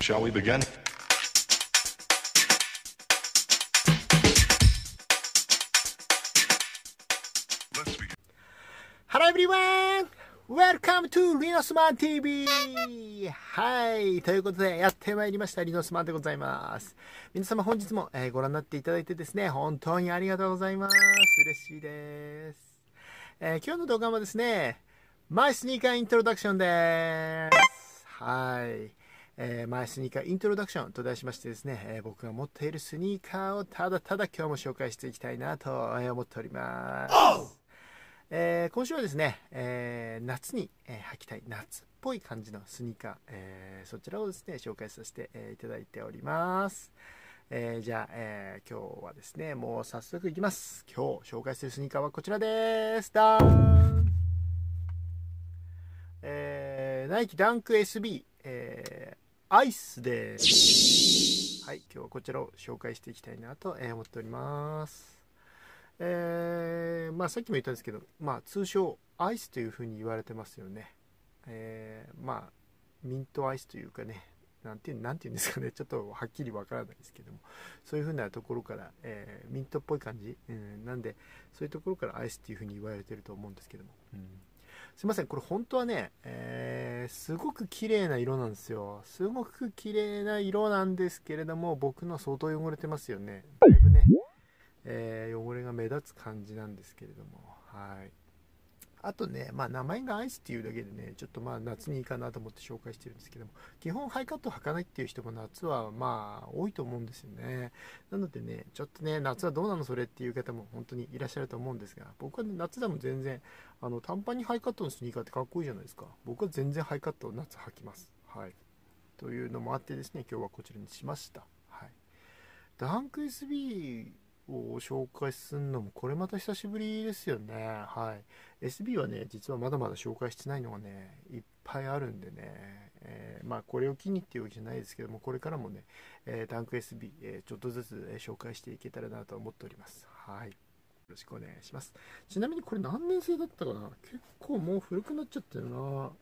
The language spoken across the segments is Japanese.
Shall we begin? Let's begin. Hello everyone! Welcome to リノスマン TV! はい。ということで、やってまいりました。リノスマンでございます。皆様本日も、えーご覧になっていただいてですね、本当にありがとうございます。嬉しいです。えー今日の動画はですね、マイスニーカーイントロダクションです。えー、マイスニーカーイントロダクションと題しましてですね、えー僕が持っているスニーカーをただただ今日も紹介していきたいなと思っております。えー今週はですね、えー夏に、えー履きたい夏っぽい感じのスニーカー、えそちらをですね紹介させて、えいただいております、えじゃあ、え今日はですねもう早速いきます。今日紹介するスニーカーはこちらです。ダーン。えナイキダンク SB、えアイスです。はい今日はこちらを紹介していきたいなと思っております。えーまあ、さっきも言ったんですけど、まあ、通称アイスというふうに言われてますよね、えーまあミントアイスというかねなんてなんて言うんですかね。ちょっとはっきりわからないですけども。そういうふうなところから、えーミントっぽい感じ、うん、なんでそういうところからアイスっていうふうに言われてると思うんですけども、うん、すいません。これ本当はね、えーすごく綺麗な色なんですよ。すごく綺麗な色なんですけれども僕の相当汚れてますよね。だいぶねえー汚れが目立つ感じなんですけれども、はい。あとね、まあ名前がアイスっていうだけでね、ちょっとまあ夏にいいかなと思って紹介してるんですけども、基本ハイカット履かないっていう人も夏はまあ多いと思うんですよね。なのでね、ちょっとね、夏はどうなのそれっていう方も本当にいらっしゃると思うんですが、僕は、ね、夏でも全然、あの短パンにハイカットのスニーカーってかっこいいじゃないですか。僕は全然ハイカットを夏履きます。はい。というのもあってですね、今日はこちらにしました。はい。ダンク SB を紹介するのもこれまた久しぶりですよね。はい。SB はね、実はまだまだ紹介してないのがね、いっぱいあるんでね、えーまあこれを機にっていうわけじゃないですけども、これからもね、えーダンク SB、えーちょっとずつ、え紹介していけたらなと思っております。はい。よろしくお願いします。ちなみにこれ何年生だったかな？結構もう古くなっちゃったよな。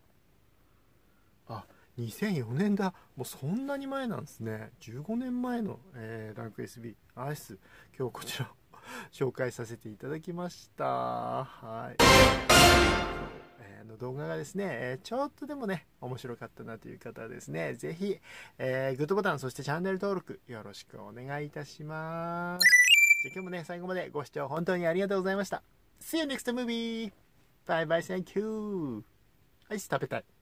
あ、2004年だ。もうそんなに前なんですね。15年前の、えーランク SB アイス。今日こちら紹介させていただきました。はい。えーの動画がですね、えちょっとでもね、面白かったなという方はですね、ぜひ、えーグッドボタン、そしてチャンネル登録よろしくお願いいたします。じゃ今日もね、最後までご視聴本当にありがとうございました。See you next movie! Bye bye, thank you! アイス食べたい。